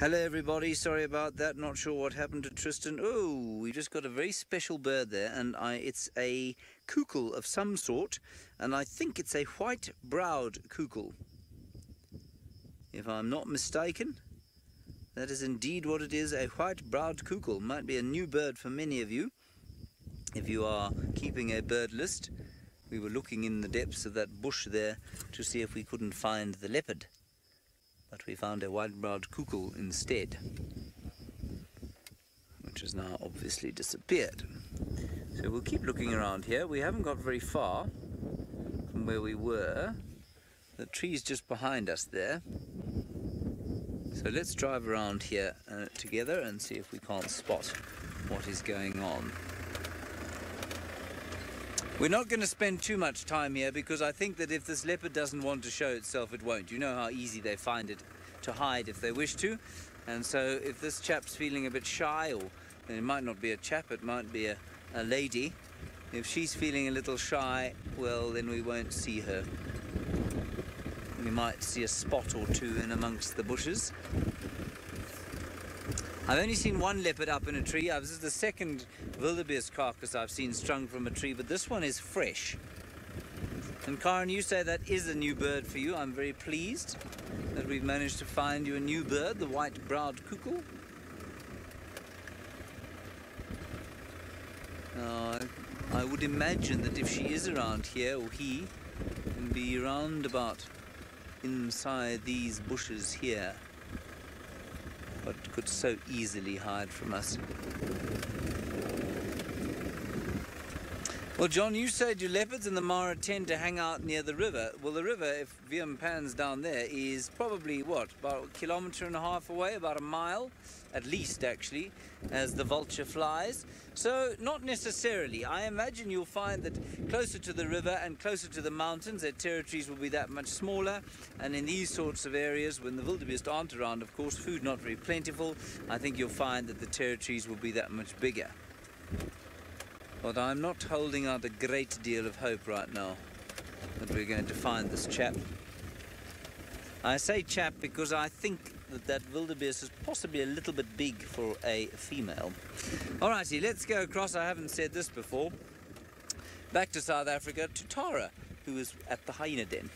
Hello everybody, sorry about that, not sure what happened to Tristan. Oh, we just got a very special bird there and I, it's a cuckoo of some sort and I think it's a white-browed coucal. If I'm not mistaken, that is indeed what it is, a white-browed coucal. Might be a new bird for many of you if you are keeping a bird list. We were looking in the depths of that bush there to see if we couldn't find the leopard but we found a white-browed coucal instead, which has now obviously disappeared. So we'll keep looking around here. We haven't got very far from where we were. The tree's just behind us there. So let's drive around here uh, together and see if we can't spot what is going on. We're not going to spend too much time here because I think that if this leopard doesn't want to show itself, it won't. You know how easy they find it to hide if they wish to. And so if this chap's feeling a bit shy, or it might not be a chap, it might be a, a lady. If she's feeling a little shy, well, then we won't see her. We might see a spot or two in amongst the bushes. I've only seen one leopard up in a tree. Uh, this is the second wildebeest carcass I've seen strung from a tree, but this one is fresh. And Karen, you say that is a new bird for you. I'm very pleased that we've managed to find you a new bird, the white-browed coucal. Now, I would imagine that if she is around here, or he, can be round about inside these bushes here but could so easily hide from us. Well, John, you said your leopards and the Mara tend to hang out near the river. Well, the river, if Viam Pan's down there, is probably, what, about a kilometre and a half away, about a mile, at least, actually, as the vulture flies. So, not necessarily. I imagine you'll find that closer to the river and closer to the mountains, their territories will be that much smaller. And in these sorts of areas, when the wildebeest aren't around, of course, food not very plentiful, I think you'll find that the territories will be that much bigger. But I'm not holding out a great deal of hope right now that we're going to find this chap. I say chap because I think that that wildebeest is possibly a little bit big for a female. Alrighty, let's go across. I haven't said this before. Back to South Africa to Tara, who is at the hyena den.